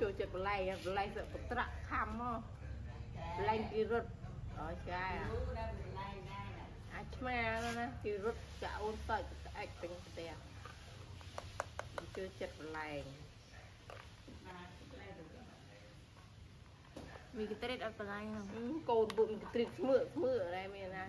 ចូលចិត្តបល័យបល័យសឹកបត្រាក់ខំមកបល័យពីរត់អើឆ្កែយូរដល់បលែងដែរណាអាចឆ្មាណាណាពីរត់ចាអូនតើក្អែកពេញផ្ទះចូលចិត្តបល័យបាទបលែងទៅមីកត្រេតអត់បន្លាយហ្នឹងកូនពុកទ្រិតស្មើស្មើអីមានណា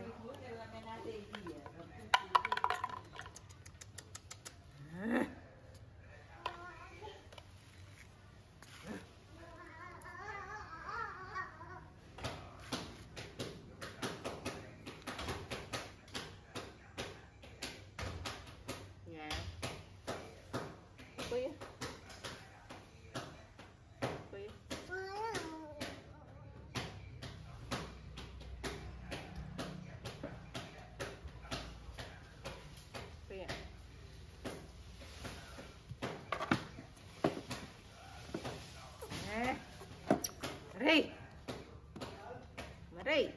Right.